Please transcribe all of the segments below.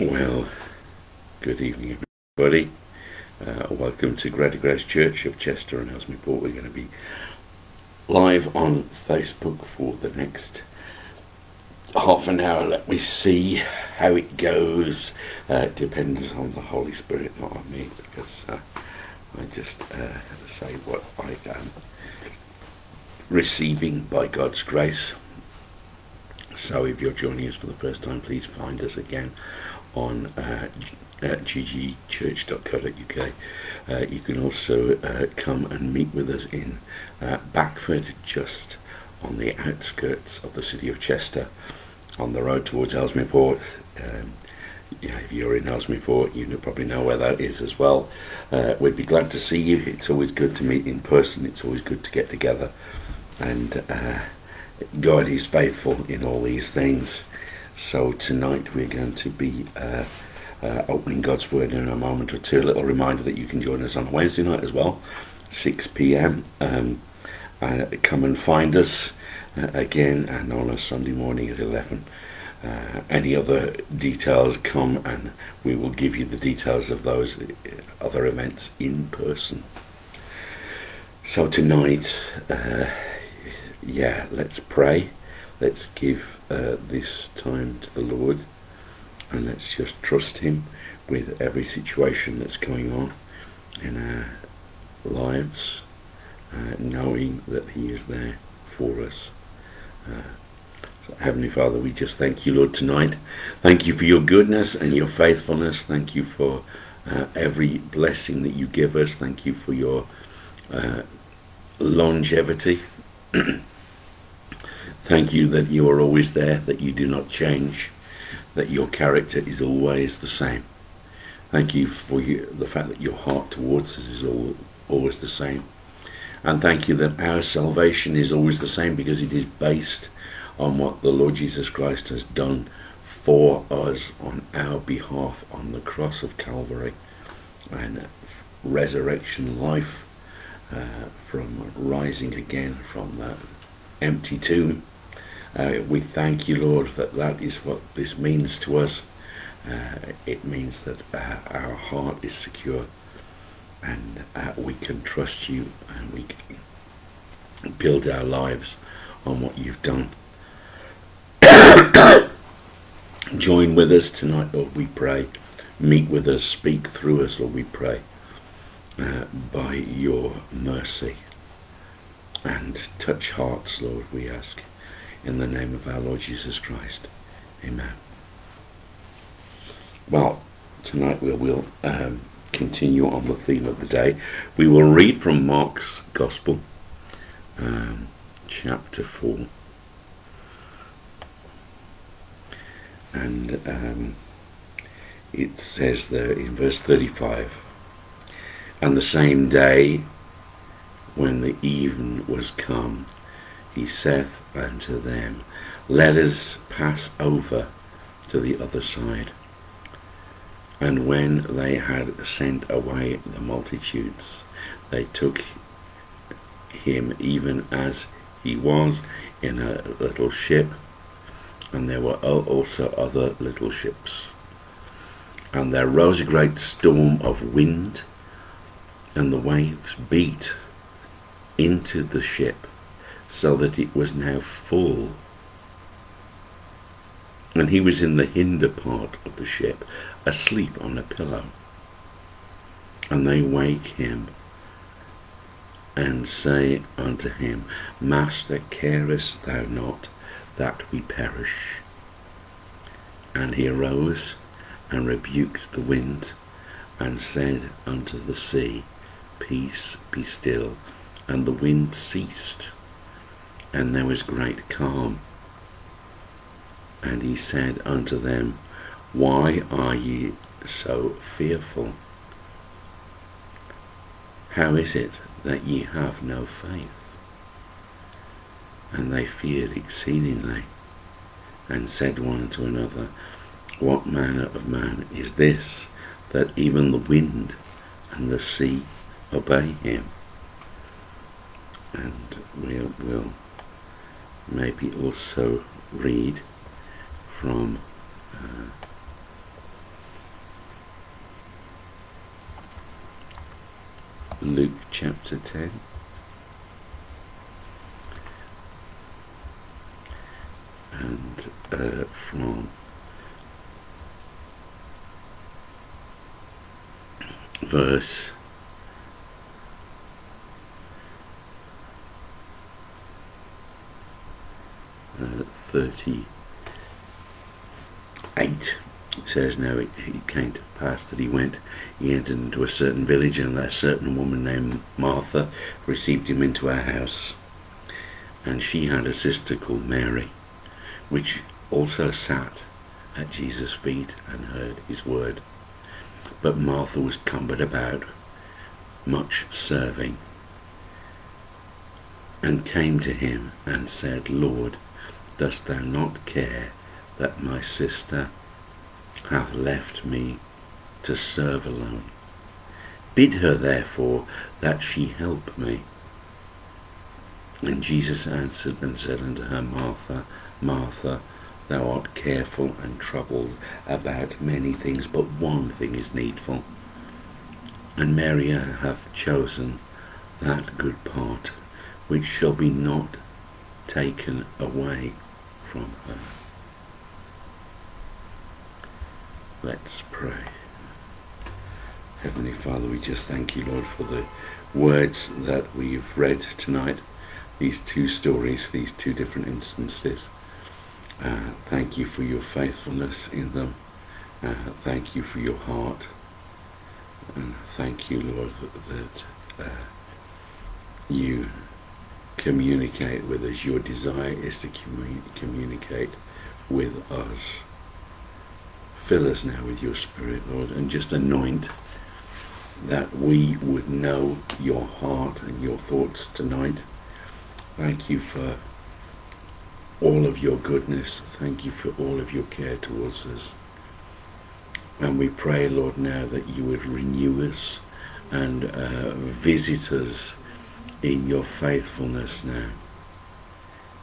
Well, good evening, everybody. Uh, welcome to Greater Grace Church of Chester and Ellesmere Port. We're going to be live on Facebook for the next half an hour. Let me see how it goes. Uh, it depends on the Holy Spirit, not on me, because uh, I just uh, say what I am receiving by God's grace. So if you're joining us for the first time, please find us again on uh, at ggchurch.co.uk. Uh, you can also uh, come and meet with us in uh, Backford, just on the outskirts of the city of Chester, on the road towards Ellesmere Port. Um, yeah, if you're in Ellesmere Port, you probably know where that is as well. Uh, we'd be glad to see you. It's always good to meet in person. It's always good to get together. And uh, God is faithful in all these things. So tonight we're going to be uh, uh, opening God's Word in a moment or two. A little reminder that you can join us on Wednesday night as well, 6 p.m. Um, uh, come and find us uh, again, and on a Sunday morning at 11. Uh, any other details, come and we will give you the details of those uh, other events in person. So tonight, yeah, let's pray. Let's give uh, this time to the Lord and let's just trust Him with every situation that's going on in our lives, uh, knowing that He is there for us. Uh, so Heavenly Father, we just thank you, Lord, tonight. Thank you for your goodness and your faithfulness. Thank you for uh, every blessing that you give us. Thank you for your uh, longevity. Thank you that you are always there, that you do not change, that your character is always the same. Thank you for you, the fact that your heart towards us is all, always the same. And thank you that our salvation is always the same because it is based on what the Lord Jesus Christ has done for us on our behalf on the cross of Calvary and resurrection life uh, from rising again from that empty tomb uh, we thank you, Lord, that that is what this means to us. Uh, it means that uh, our heart is secure and uh, we can trust you and we can build our lives on what you've done. Join with us tonight, Lord, we pray. Meet with us, speak through us, Lord, we pray, uh, by your mercy. And touch hearts, Lord, we ask in the name of our Lord Jesus Christ. Amen. Well, tonight we will um, continue on the theme of the day. We will read from Mark's Gospel, um, chapter 4. And um, it says there in verse 35 And the same day when the even was come, he saith unto them, Let us pass over to the other side. And when they had sent away the multitudes, they took him even as he was in a little ship, and there were also other little ships. And there rose a great storm of wind, and the waves beat into the ship, so that it was now full. And he was in the hinder part of the ship, asleep on a pillow. And they wake him and say unto him, Master, carest thou not that we perish? And he arose and rebuked the wind and said unto the sea, Peace, be still. And the wind ceased and there was great calm. And he said unto them, Why are ye so fearful? How is it that ye have no faith? And they feared exceedingly, and said one to another, What manner of man is this, that even the wind and the sea obey him? And we will maybe also read from uh, Luke chapter 10. And uh, from verse 38 it says now it, it came to pass that he went he entered into a certain village and that certain woman named Martha received him into her house. And she had a sister called Mary which also sat at Jesus' feet and heard his word. But Martha was cumbered about, much serving, and came to him and said, Lord, dost thou not care that my sister hath left me to serve alone? Bid her therefore that she help me. And Jesus answered and said unto her, Martha, Martha, Thou art careful and troubled about many things, but one thing is needful. And Mary hath chosen that good part which shall be not taken away from her. Let's pray. Heavenly Father, we just thank you, Lord, for the words that we've read tonight, these two stories, these two different instances. Uh, thank you for your faithfulness in them. Uh, thank you for your heart. And thank you, Lord, that, that uh, you communicate with us. Your desire is to commun communicate with us. Fill us now with your Spirit, Lord, and just anoint that we would know your heart and your thoughts tonight. Thank you for all of your goodness. Thank you for all of your care towards us. And we pray, Lord, now that you would renew us and uh, visit us in your faithfulness now.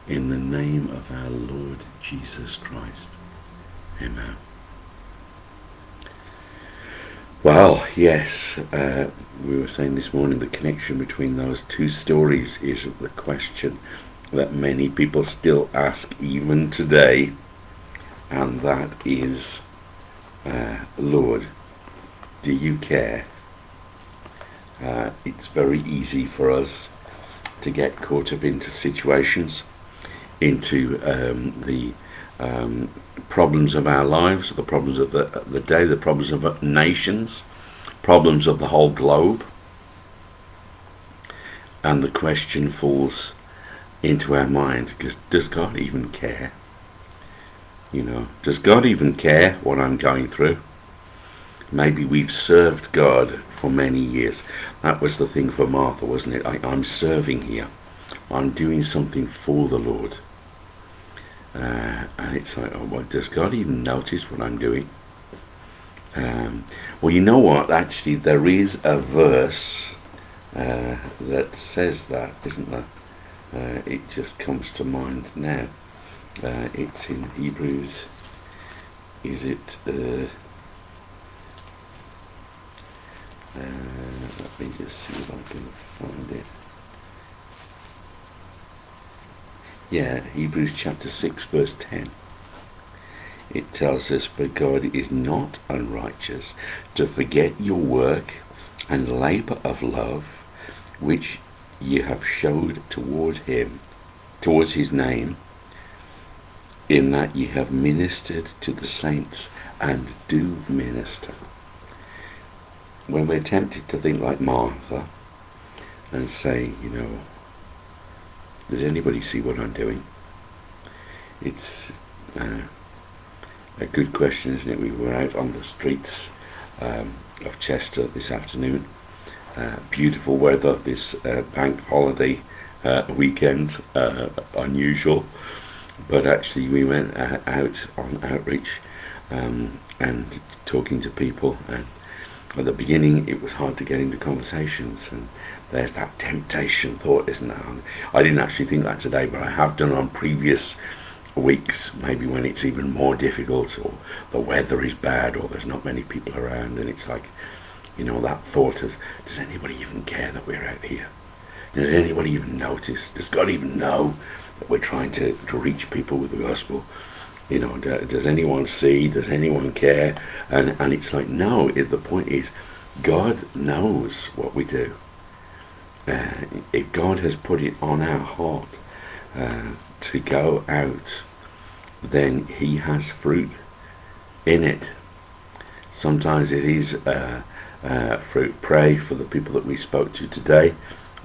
In the name of our Lord Jesus Christ. Amen. Well, yes, uh, we were saying this morning the connection between those two stories is the question that many people still ask even today, and that is, uh, Lord, do you care? Uh, it's very easy for us to get caught up into situations, into um, the um, problems of our lives, the problems of the, the day, the problems of nations, problems of the whole globe. And the question falls into our mind because does God even care? You know, does God even care what I'm going through? Maybe we've served God for many years. That was the thing for Martha, wasn't it? I, am serving here. I'm doing something for the Lord. Uh, and it's like, oh, well, does God even notice what I'm doing? Um, well, you know what? Actually, there is a verse uh, that says that, isn't there? uh, it just comes to mind now. Uh, it's in Hebrews. Is it? Uh, let me just see if I can find it. Yeah, Hebrews chapter 6, verse 10. It tells us, For God is not unrighteous to forget your work and labour of love, which ye have showed toward him, towards his name, in that ye have ministered to the saints and do minister. When we're tempted to think like Martha and say, you know, does anybody see what I'm doing? It's uh, a good question, isn't it? We were out on the streets um, of Chester this afternoon uh, beautiful weather this uh, bank holiday uh, weekend, uh, unusual. But actually, we went uh, out on outreach um, and talking to people. And at the beginning, it was hard to get into conversations. And there's that temptation thought, isn't there? I didn't actually think that today, but I have done on previous weeks, maybe when it's even more difficult, or the weather is bad, or there's not many people around, and it's like you know, that thought of, does anybody even care that we're out here? Does anybody even notice? Does God even know that we're trying to, to reach people with the gospel? You know, does anyone see? Does anyone care? And and it's like no. It, the point is, God knows what we do. Uh, if God has put it on our heart uh, to go out, then He has fruit in it. Sometimes it is uh, uh, fruit. Pray for the people that we spoke to today.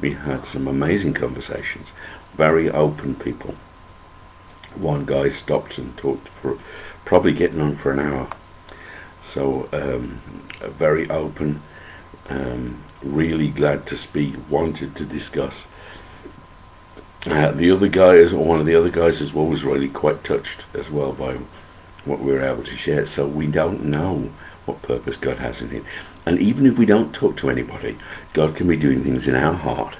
We had some amazing conversations, very open people one guy stopped and talked for probably getting on for an hour. So um, very open, um, really glad to speak, wanted to discuss. Uh, the other guy is one of the other guys as well, was really quite touched as well by what we were able to share. So we don't know what purpose God has in it. And even if we don't talk to anybody, God can be doing things in our heart,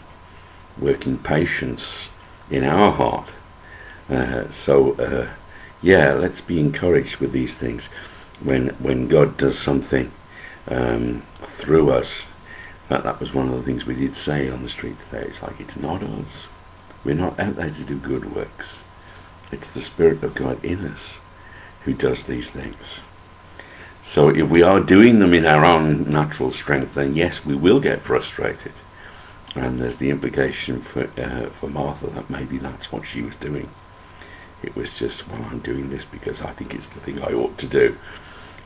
working patience in our heart uh, so uh, yeah, let's be encouraged with these things. When when God does something um, through us, that, that was one of the things we did say on the street today. It's like it's not us. We're not out there to do good works. It's the Spirit of God in us who does these things. So if we are doing them in our own natural strength, then yes, we will get frustrated. And there's the implication for uh, for Martha that maybe that's what she was doing. It was just, well, I'm doing this because I think it's the thing I ought to do,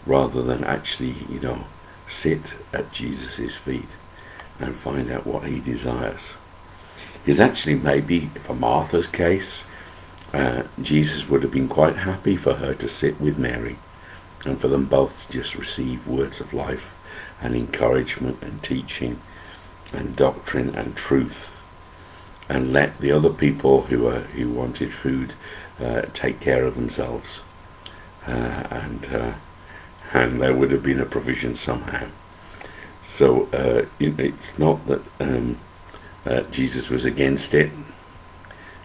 rather than actually, you know, sit at Jesus' feet and find out what he desires. Is actually maybe, for Martha's case, uh, Jesus would have been quite happy for her to sit with Mary and for them both to just receive words of life and encouragement and teaching and doctrine and truth and let the other people who, uh, who wanted food uh, take care of themselves, uh, and uh, and there would have been a provision somehow. So it's not that um, Jesus was against it,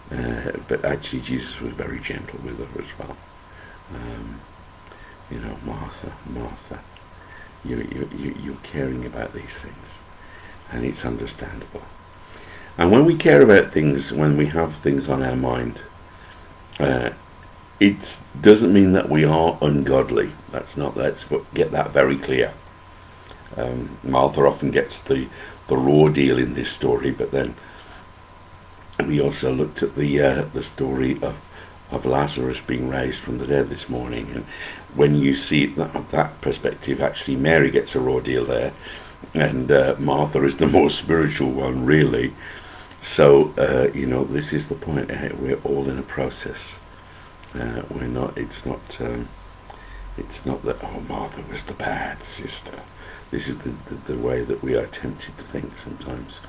but actually Jesus was very gentle with her as well. Um, you know, Martha, Martha, you, you, you're caring about these things, and it's understandable. And when we care about things, when we have things on our mind, uh, it doesn't mean that we are ungodly. That's not. Let's get that very clear. Um, Martha often gets the the raw deal in this story, but then we also looked at the uh, the story of of Lazarus being raised from the dead this morning, and when you see that that perspective, actually Mary gets a raw deal there, and uh, Martha is the more spiritual one, really. So uh, you know, this is the point. Uh, we're all in a process. Uh, we're not. It's not. Um, it's not that. Oh, Martha was the bad sister. This is the, the, the way that we are tempted to think sometimes,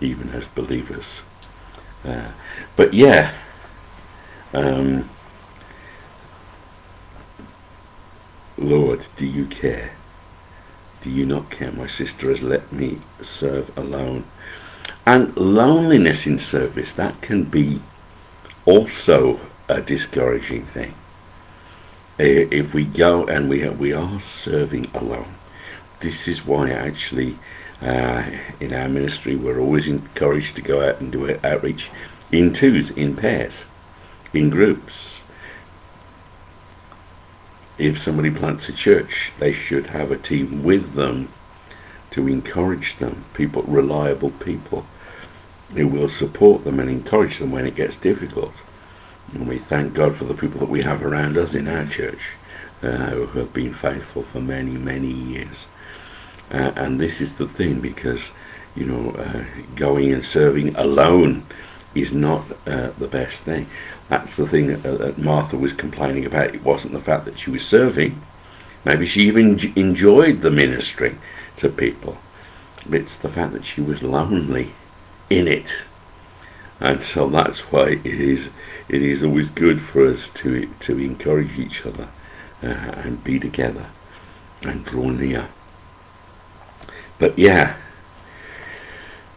even as believers. Uh, but yeah. Um, Lord, do you care? Do you not care? My sister has let me serve alone. And loneliness in service, that can be also a discouraging thing. If we go and we are, we are serving alone, this is why actually uh, in our ministry we're always encouraged to go out and do outreach in twos, in pairs, in groups. If somebody plants a church, they should have a team with them to encourage them, people, reliable people who will support them and encourage them when it gets difficult. And we thank God for the people that we have around us in our church uh, who have been faithful for many, many years. Uh, and this is the thing because, you know, uh, going and serving alone is not uh, the best thing. That's the thing that, that Martha was complaining about. It wasn't the fact that she was serving. Maybe she even enjoyed the ministry to people. It's the fact that she was lonely in it. And so that's why it is it is always good for us to to encourage each other uh, and be together and draw near. But yeah,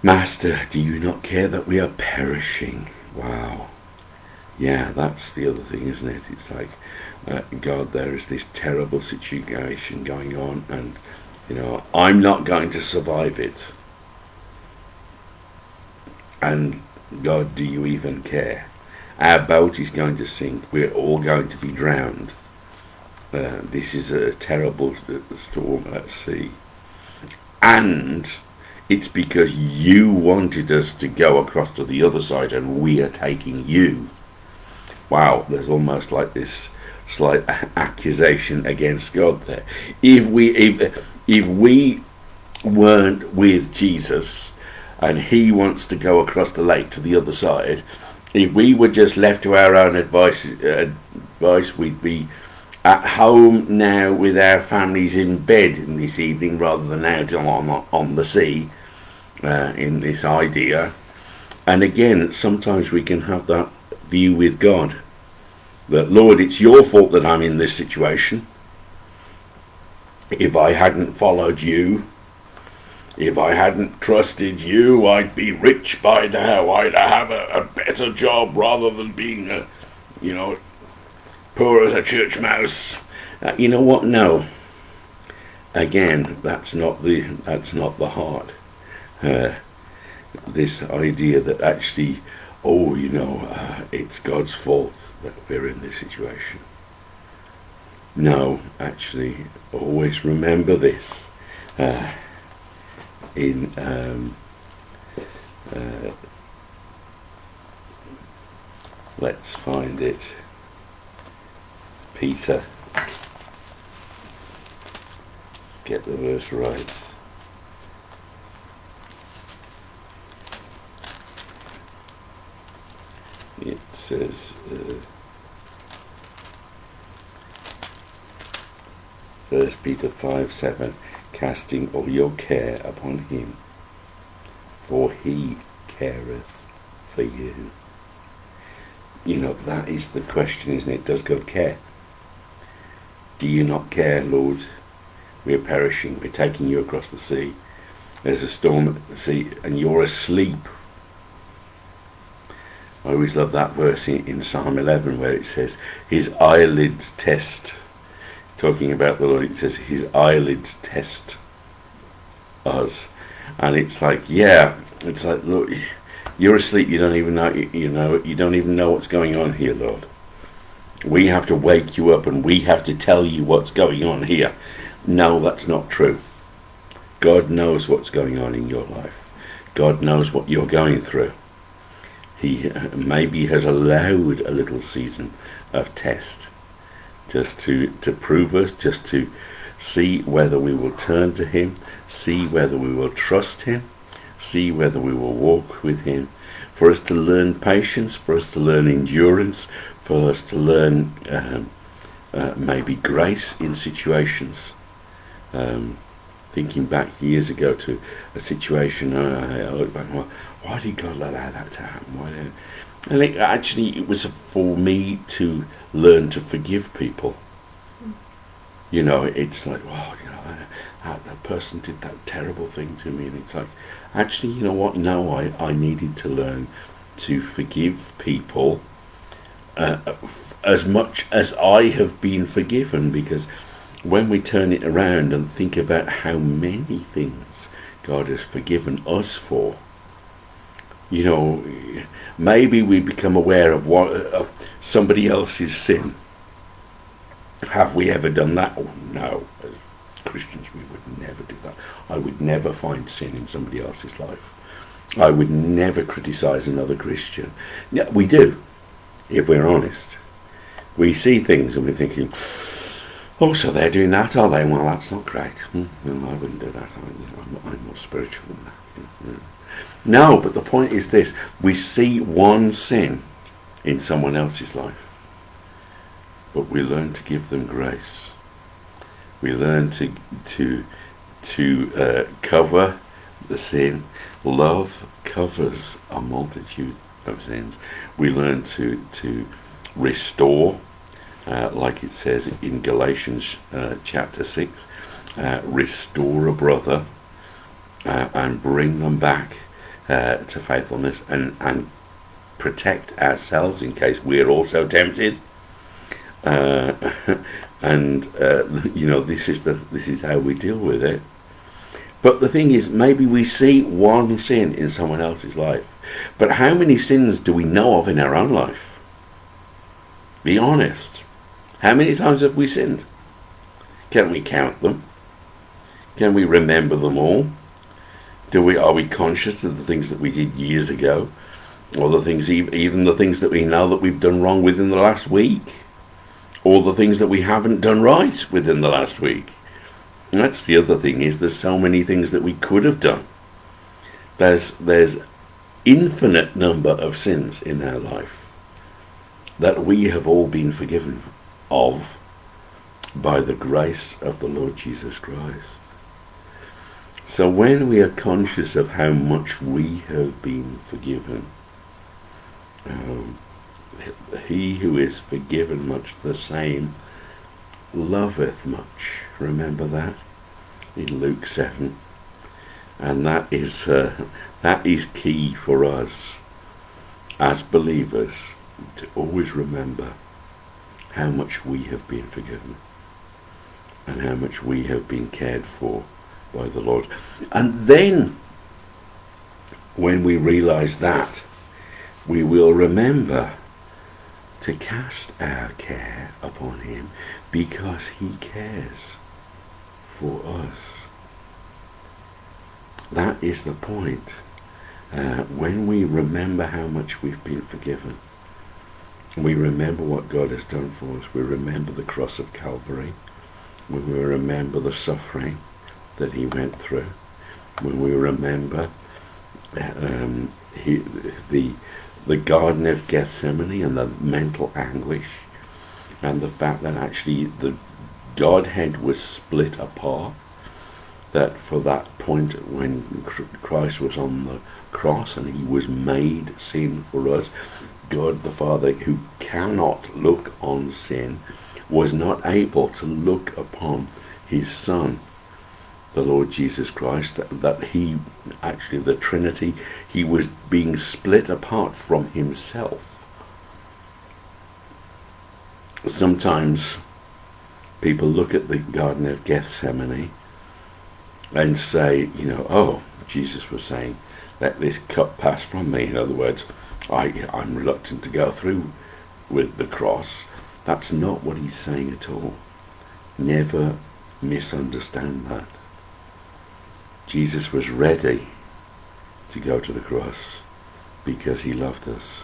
Master, do you not care that we are perishing? Wow. Yeah, that's the other thing, isn't it? It's like, uh, God, there is this terrible situation going on, and You know, I'm not going to survive it. And God, do you even care? Our boat is going to sink. We're all going to be drowned. Uh, this is a terrible storm at sea. And it's because you wanted us to go across to the other side and we are taking you. Wow, there's almost like this slight accusation against God there. If we if, if we weren't with Jesus and he wants to go across the lake to the other side, if we were just left to our own advice, uh, advice we'd be at home now with our families in bed in this evening rather than out on, on the sea uh, in this idea. And again, sometimes we can have that view with God that, Lord, it's your fault that I'm in this situation. If I hadn't followed you, if I hadn't trusted you, I'd be rich by now. I'd have a, a better job rather than being a, you know, poor as a church mouse. Uh, you know what? No. Again, that's not the that's not the heart. Uh, this idea that actually, oh, you know, uh, it's God's fault that we're in this situation. No, actually, always remember this. Uh, in um, uh, let's find it. Peter. Let's get the verse right. It says. Uh, First Peter 5 7 casting all your care upon him, for he careth for you. You know, that is the question, isn't it? Does God care? Do you not care, Lord? We're perishing, we're taking you across the sea. There's a storm at the sea, and you're asleep. I always love that verse in, in Psalm 11 where it says, His eyelids test talking about the Lord, it says his eyelids test us. And it's like, yeah, it's like, look, you're asleep, you don't even know, you know, you don't even know what's going on here, Lord. We have to wake you up and we have to tell you what's going on here. No, that's not true. God knows what's going on in your life. God knows what you're going through. He uh, maybe has allowed a little season of test just to, to prove us, just to see whether we will turn to Him, see whether we will trust Him, see whether we will walk with Him, for us to learn patience, for us to learn endurance, for us to learn um, uh, maybe grace in situations. Um, thinking back years ago to a situation, uh, I look back, well, why did God allow that to happen? Why did and it, actually, it was for me to learn to forgive people. You know, it's like, wow, you know, that, that person did that terrible thing to me, and it's like, actually, you know what? No, I, I needed to learn to forgive people uh, as much as I have been forgiven, because when we turn it around and think about how many things God has forgiven us for, you know, maybe we become aware of what of somebody else's sin. Have we ever done that? Oh no, as Christians we would never do that. I would never find sin in somebody else's life. I would never criticise another Christian. Yeah, we do, if we're honest. We see things and we're thinking, oh, so they're doing that, are they? Well, that's not great. Hmm, I wouldn't do that. I'm, I'm more spiritual than that. Yeah. No, but the point is this we see one sin in someone else's life, but we learn to give them grace. We learn to, to, to uh, cover the sin. Love covers a multitude of sins. We learn to, to restore, uh, like it says in Galatians uh, chapter 6, uh, restore a brother uh, and bring them back uh, to faithfulness and, and protect ourselves in case we're also tempted. Uh, and uh, you know this is the this is how we deal with it. But the thing is, maybe we see one sin in someone else's life. But how many sins do we know of in our own life? Be honest. How many times have we sinned? Can we count them? Can we remember them all? Do we are we conscious of the things that we did years ago, or the things even the things that we know that we've done wrong within the last week, or the things that we haven't done right within the last week? That's the other thing is there's so many things that we could have done. There's there's infinite number of sins in our life that we have all been forgiven of by the grace of the Lord Jesus Christ. So when we are conscious of how much we have been forgiven, um, he who is forgiven much the same loveth much. Remember that in Luke 7. And that is, uh, that is key for us as believers to always remember how much we have been forgiven and how much we have been cared for by the Lord. And then, when we realize that, we will remember to cast our care upon Him because He cares for us. That is the point. Uh, when we remember how much we've been forgiven, we remember what God has done for us, we remember the cross of Calvary, we remember the suffering, that he went through, when we remember um, he, the the Garden of Gethsemane and the mental anguish, and the fact that actually the Godhead was split apart. That for that point when Christ was on the cross and he was made sin for us, God the Father, who cannot look on sin, was not able to look upon his Son the Lord Jesus Christ, that, that he, actually the Trinity, he was being split apart from himself. Sometimes people look at the Garden of Gethsemane and say, you know, oh, Jesus was saying, let this cup pass from me. In other words, I, I'm reluctant to go through with the cross. That's not what he's saying at all. Never misunderstand that. Jesus was ready to go to the cross because he loved us.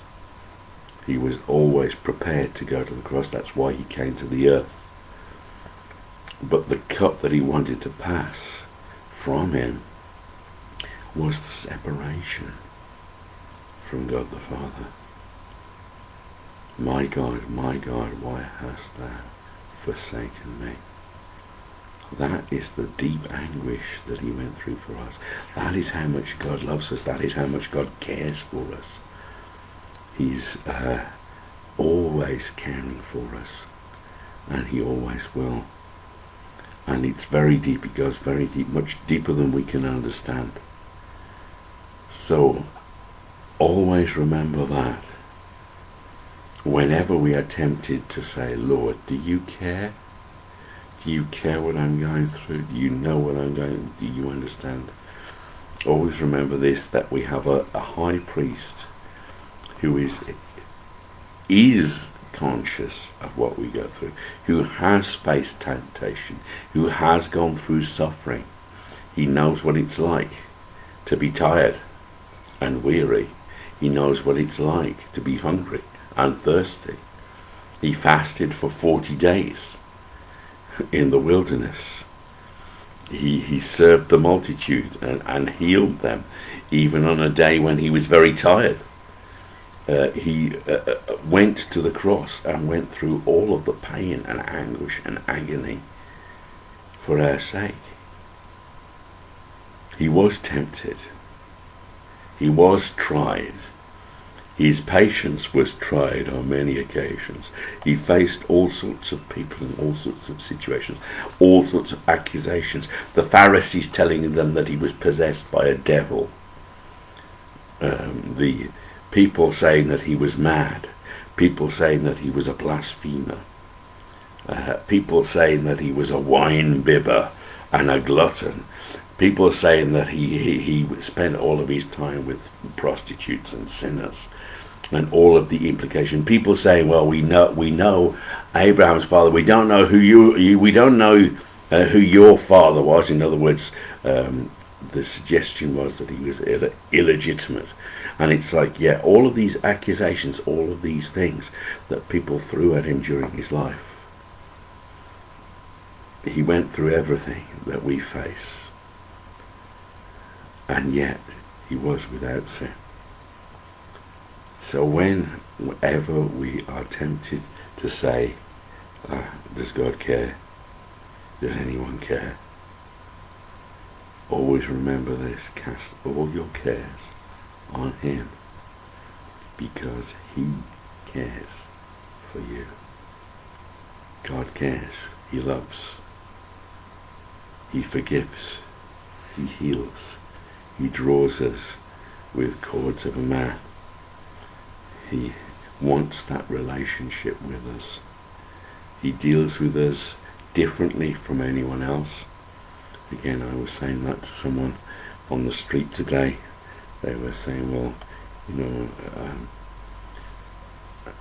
He was always prepared to go to the cross. That's why he came to the earth. But the cup that he wanted to pass from him was separation from God the Father. My God, my God, why hast thou forsaken me? That is the deep anguish that he went through for us. That is how much God loves us. That is how much God cares for us. He's uh, always caring for us. And he always will. And it's very deep. It goes very deep, much deeper than we can understand. So, always remember that. Whenever we are tempted to say, Lord, do you care? Do you care what I'm going through? Do you know what I'm going Do you understand? Always remember this that we have a, a high priest who is is conscious of what we go through, who has faced temptation, who has gone through suffering. He knows what it's like to be tired and weary. He knows what it's like to be hungry and thirsty. He fasted for 40 days in the wilderness. He, he served the multitude and, and healed them, even on a day when he was very tired. Uh, he uh, uh, went to the cross and went through all of the pain and anguish and agony for our sake. He was tempted. He was tried. His patience was tried on many occasions. He faced all sorts of people in all sorts of situations, all sorts of accusations. The Pharisees telling them that he was possessed by a devil. Um, the people saying that he was mad. People saying that he was a blasphemer. Uh, people saying that he was a wine bibber and a glutton. People saying that he, he, he spent all of his time with prostitutes and sinners and all of the implication. People saying, well, we know, we know Abraham's father. We don't know who you, you we don't know uh, who your father was. In other words, um, the suggestion was that he was Ill- illegitimate. And it's like, yeah, all of these accusations, all of these things that people threw at him during his life. He went through everything that we face and yet he was without sin. So whenever we are tempted to say, ah, does God care? Does anyone care? Always remember this, cast all your cares on him because he cares for you. God cares. He loves. He forgives. He heals. He draws us with cords of a man. He wants that relationship with us. He deals with us differently from anyone else. Again, I was saying that to someone on the street today. They were saying, well, you know, um,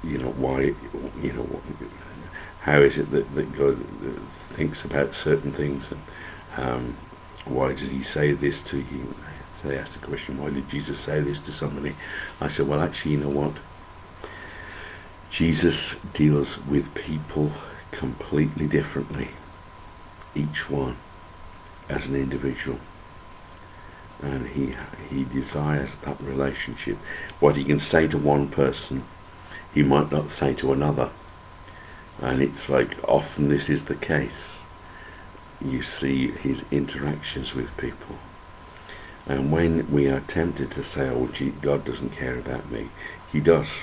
you know, why, you know, how is it that, that God thinks about certain things and um, why does he say this to you? So they asked the question, why did Jesus say this to somebody? I said, well, actually, you know what? Jesus deals with people completely differently, each one as an individual. And he, he desires that relationship. What he can say to one person, he might not say to another. And it's like often this is the case. You see his interactions with people and when we are tempted to say, oh, gee, God doesn't care about me, He does.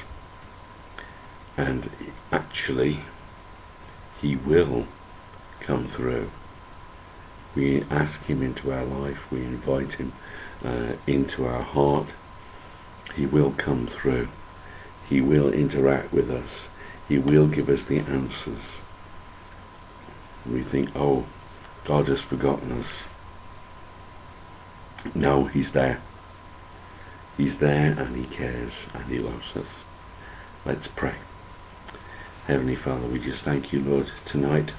And actually, He will come through. We ask Him into our life, we invite Him uh, into our heart. He will come through. He will interact with us. He will give us the answers. We think, oh, God has forgotten us. No, he's there. He's there and he cares and he loves us. Let's pray. Heavenly Father, we just thank you, Lord, tonight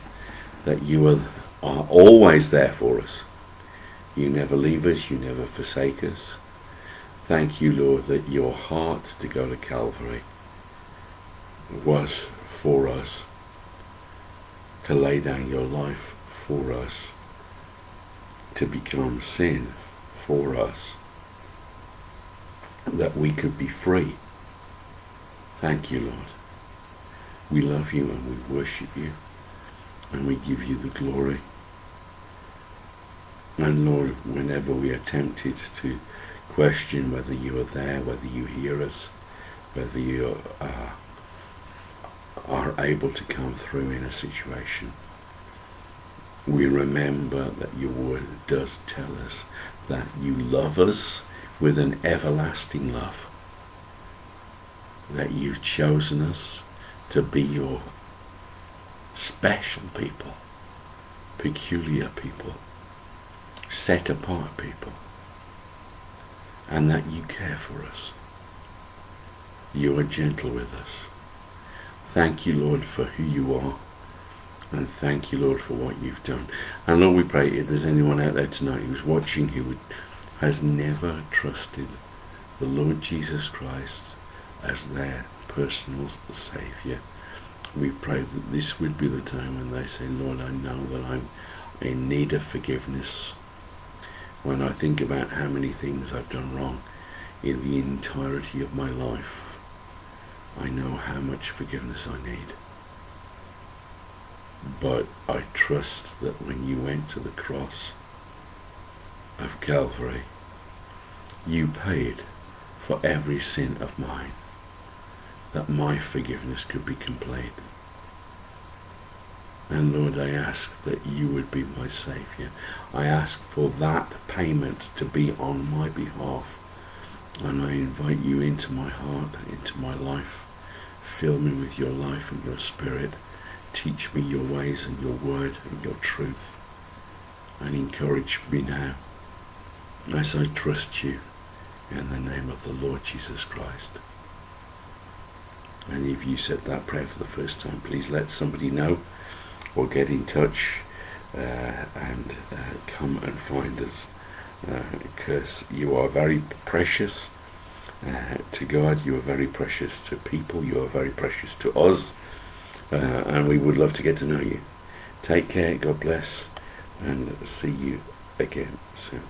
that you are, are always there for us. You never leave us, you never forsake us. Thank you, Lord, that your heart to go to Calvary was for us, to lay down your life for us, to become sin for us that we could be free. Thank you, Lord. We love you and we worship you and we give you the glory. And Lord, whenever we are tempted to question whether you are there, whether you hear us, whether you are, are able to come through in a situation, we remember that your word does tell us that you love us with an everlasting love. That you've chosen us to be your special people, peculiar people, set apart people, and that you care for us. You are gentle with us. Thank you, Lord, for who you are. And thank you, Lord, for what you've done. And Lord, we pray if there's anyone out there tonight who's watching who has never trusted the Lord Jesus Christ as their personal Saviour, we pray that this would be the time when they say, Lord, I know that I'm in need of forgiveness. When I think about how many things I've done wrong in the entirety of my life, I know how much forgiveness I need. But I trust that when you went to the cross of Calvary, you paid for every sin of mine, that my forgiveness could be complete. And Lord, I ask that you would be my Saviour. I ask for that payment to be on my behalf. And I invite you into my heart, into my life. Fill me with your life and your spirit. Teach me your ways and your word and your truth. And encourage me now as I trust you in the name of the Lord Jesus Christ. And if you said that prayer for the first time, please let somebody know or get in touch uh, and uh, come and find us because uh, you are very precious uh, to God, you are very precious to people, you are very precious to us, uh, and we would love to get to know you. Take care, God bless, and see you again soon.